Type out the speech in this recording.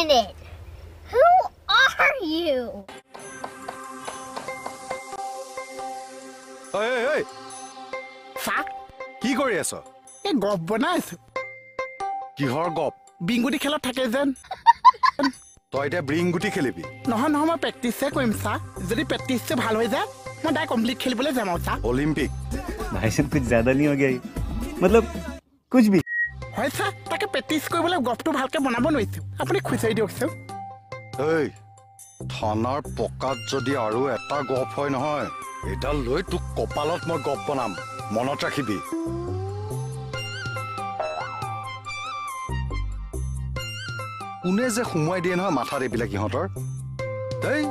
minute. Who are you? Hey, hey, hey. Fuck. কি কৰি আছ? এই গপ বনাই আছো কিহৰ গপ? বিংগুটি খেলত থাকে যেন। তই এতিয়া বিংগুটি খেলিবি। নহয় নহয় মই প্ৰেক্টিচে কৰিম চা। যদি প্ৰেক্টিচটো ভাল হৈ যায় মই দাই কমপ্লিট খেলিবলৈ যাম আৰু চা। অলিম্পিক? ভাইচোন কুচ জ্যাদা নি হৈ গৈ মতলব কুচবি। হয় ছাৰ তাকে প্ৰেক্টিচ কৰিবলৈ গপটো ভালকৈ বনাব নোৱাৰিছোঁ। আপুনি খুচৰি দিয়কচোন। ঐ থানাৰ পকাত যদি আৰু এটা গপ হয় নহয় এইডাল লৈ তোক কপালত মই গপ বনাম। মনত ৰাখিবি। কোনে যে সোমোৱাই দিয়ে নহয় মাথাত এইবিলাক ইহঁতৰ? এই